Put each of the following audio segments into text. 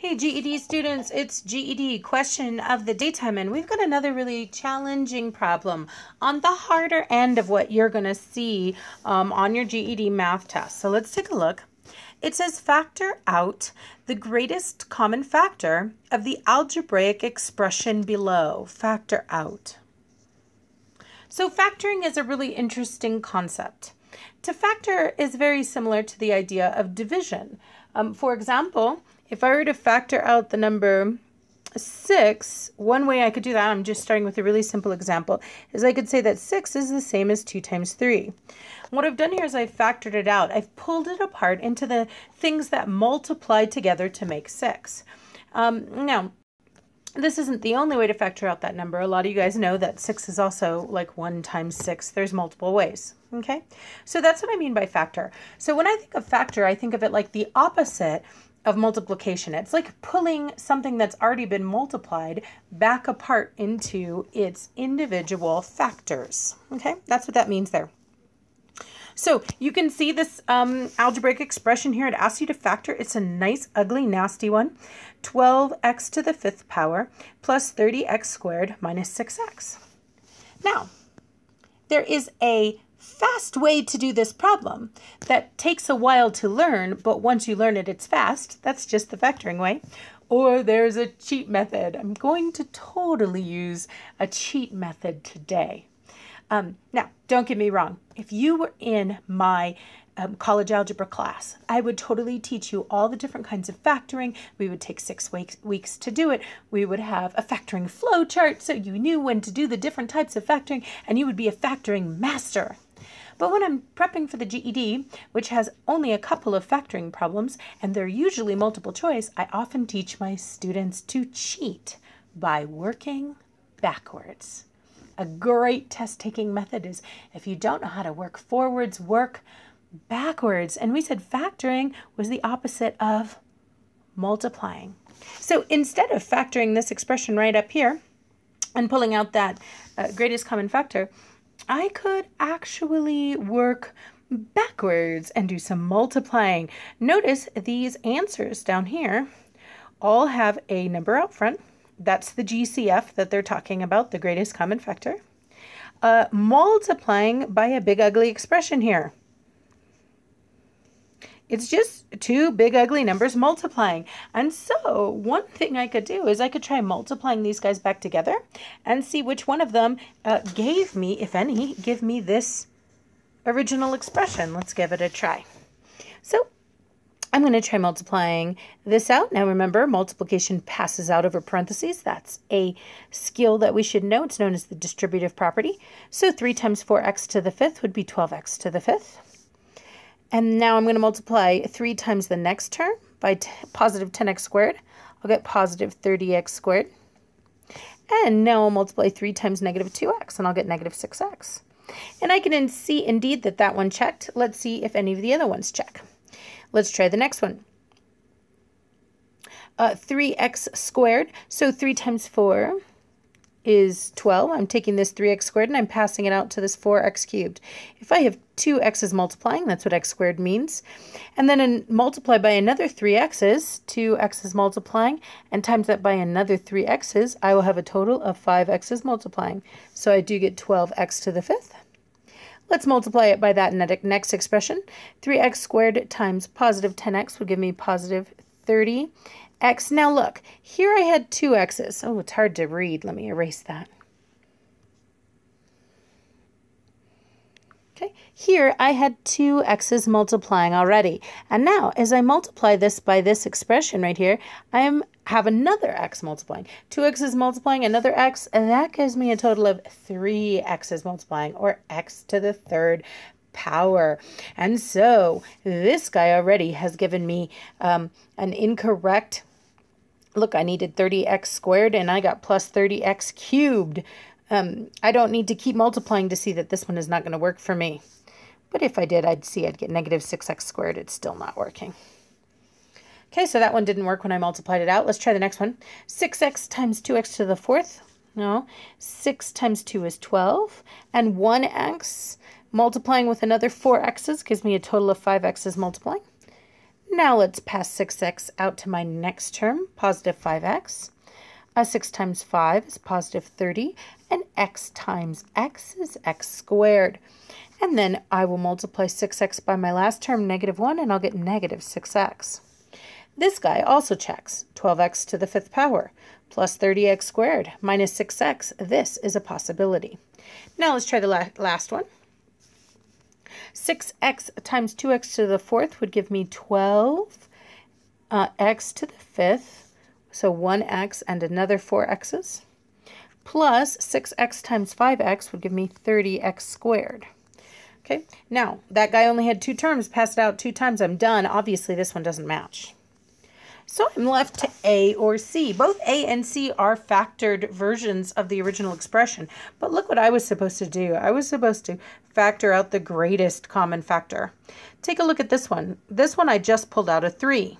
Hey GED students, it's GED question of the daytime and we've got another really challenging problem on the harder end of what you're going to see um, on your GED math test. So let's take a look. It says factor out the greatest common factor of the algebraic expression below. Factor out. So factoring is a really interesting concept. To factor is very similar to the idea of division. Um, for example, if I were to factor out the number 6, one way I could do that, I'm just starting with a really simple example, is I could say that 6 is the same as 2 times 3. What I've done here is I've factored it out. I've pulled it apart into the things that multiply together to make 6. Um, now, this isn't the only way to factor out that number. A lot of you guys know that 6 is also like 1 times 6. There's multiple ways, okay? So that's what I mean by factor. So when I think of factor, I think of it like the opposite of multiplication. It's like pulling something that's already been multiplied back apart into its individual factors. Okay, that's what that means there. So you can see this um, algebraic expression here. It asks you to factor. It's a nice, ugly, nasty one. 12x to the fifth power plus 30x squared minus 6x. Now, there is a fast way to do this problem that takes a while to learn, but once you learn it, it's fast. That's just the factoring way. Or there's a cheat method. I'm going to totally use a cheat method today. Um, now, don't get me wrong. If you were in my um, college algebra class. I would totally teach you all the different kinds of factoring. We would take six weeks, weeks to do it. We would have a factoring flow chart so you knew when to do the different types of factoring and you would be a factoring master. But when I'm prepping for the GED, which has only a couple of factoring problems and they're usually multiple choice, I often teach my students to cheat by working backwards. A great test taking method is if you don't know how to work forwards, work backwards. And we said factoring was the opposite of multiplying. So instead of factoring this expression right up here and pulling out that uh, greatest common factor, I could actually work backwards and do some multiplying. Notice these answers down here all have a number out front. That's the GCF that they're talking about, the greatest common factor. Uh, multiplying by a big ugly expression here. It's just two big ugly numbers multiplying. And so one thing I could do is I could try multiplying these guys back together and see which one of them uh, gave me, if any, give me this original expression. Let's give it a try. So I'm going to try multiplying this out. Now remember, multiplication passes out over parentheses. That's a skill that we should know. It's known as the distributive property. So 3 times 4x to the fifth would be 12x to the fifth. And now I'm going to multiply 3 times the next term by positive 10x squared. I'll get positive 30x squared. And now I'll multiply 3 times negative 2x, and I'll get negative 6x. And I can see indeed that that one checked. Let's see if any of the other ones check. Let's try the next one. Uh, 3x squared, so 3 times 4 is 12. I'm taking this 3x squared and I'm passing it out to this 4x cubed. If I have two x's multiplying, that's what x squared means. And then multiply by another 3x's, two x's multiplying, and times that by another 3x's, I will have a total of 5x's multiplying. So I do get 12x to the fifth. Let's multiply it by that next expression. 3x squared times positive 10x would give me positive 30 x. Now look, here I had two x's. Oh, it's hard to read. Let me erase that. Okay, here I had two x's multiplying already. And now, as I multiply this by this expression right here, I am have another x multiplying. Two x's multiplying another x, and that gives me a total of three x's multiplying, or x to the third power. And so this guy already has given me um, an incorrect look, I needed 30x squared and I got plus 30x cubed. Um, I don't need to keep multiplying to see that this one is not going to work for me. But if I did, I'd see I'd get negative 6x squared. It's still not working. Okay, so that one didn't work when I multiplied it out. Let's try the next one. 6x times 2x to the fourth. No, 6 times 2 is 12. And 1x multiplying with another 4x's gives me a total of 5x's multiplying. Now let's pass 6x out to my next term, positive 5x. A 6 times 5 is positive 30, and x times x is x squared. And then I will multiply 6x by my last term, negative 1, and I'll get negative 6x. This guy also checks. 12x to the fifth power plus 30x squared minus 6x. This is a possibility. Now let's try the la last one. 6x times 2x to the fourth would give me 12 uh, x to the fifth, so 1x and another 4 x's, plus 6x times 5x would give me 30x squared. Okay, now that guy only had two terms, passed it out two times, I'm done. Obviously this one doesn't match. So I'm left to A or C. Both A and C are factored versions of the original expression. But look what I was supposed to do. I was supposed to factor out the greatest common factor. Take a look at this one. This one I just pulled out a 3.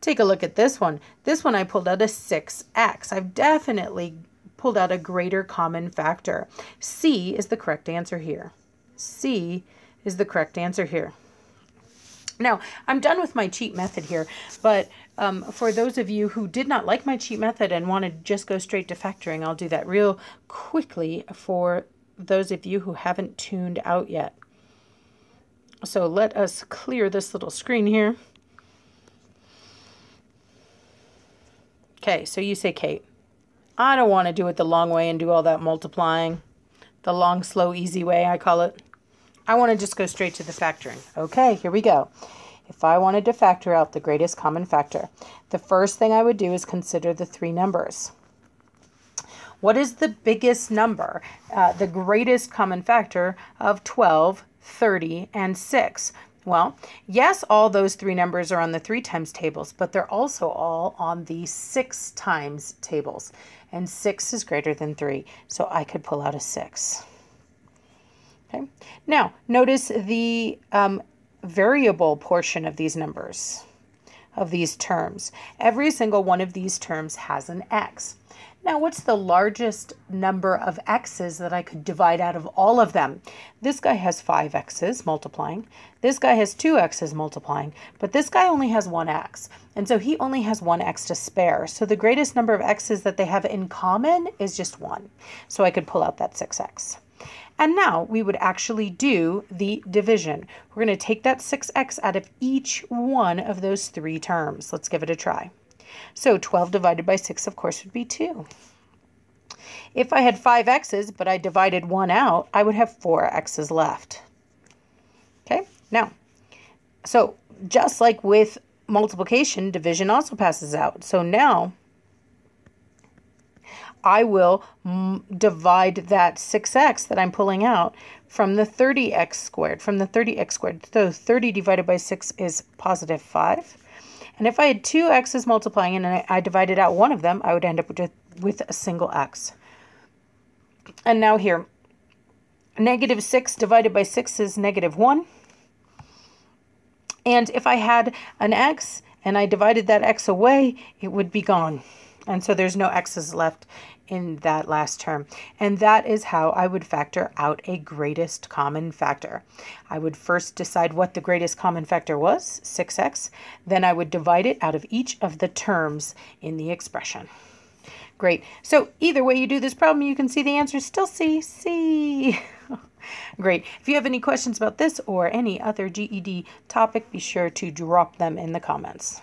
Take a look at this one. This one I pulled out a 6x. I've definitely pulled out a greater common factor. C is the correct answer here. C is the correct answer here. Now, I'm done with my cheat method here, but um, for those of you who did not like my cheat method and want to just go straight to factoring, I'll do that real quickly for those of you who haven't tuned out yet. So let us clear this little screen here. Okay, so you say, Kate, I don't want to do it the long way and do all that multiplying. The long, slow, easy way, I call it. I want to just go straight to the factoring. Okay, here we go. If I wanted to factor out the greatest common factor, the first thing I would do is consider the three numbers. What is the biggest number, uh, the greatest common factor of 12, 30, and 6? Well, yes, all those three numbers are on the 3 times tables, but they're also all on the 6 times tables. And 6 is greater than 3, so I could pull out a 6. Okay. Now, notice the um, variable portion of these numbers, of these terms. Every single one of these terms has an x. Now, what's the largest number of x's that I could divide out of all of them? This guy has five x's multiplying. This guy has two x's multiplying, but this guy only has one x. And so he only has one x to spare. So the greatest number of x's that they have in common is just one. So I could pull out that 6x. And now we would actually do the division. We're going to take that 6x out of each one of those three terms. Let's give it a try. So 12 divided by 6, of course, would be 2. If I had 5 x's, but I divided 1 out, I would have 4 x's left. Okay, now, so just like with multiplication, division also passes out. So now I will mm, divide that 6x that I'm pulling out from the 30x squared, from the 30x squared. So 30 divided by 6 is positive 5. And if I had two x's multiplying and I, I divided out one of them, I would end up with, with a single x. And now here, negative 6 divided by 6 is negative 1. And if I had an x and I divided that x away, it would be gone. And so there's no x's left in that last term. And that is how I would factor out a greatest common factor. I would first decide what the greatest common factor was, 6x. Then I would divide it out of each of the terms in the expression. Great. So either way you do this problem, you can see the answer is still C. C. Great. If you have any questions about this or any other GED topic, be sure to drop them in the comments.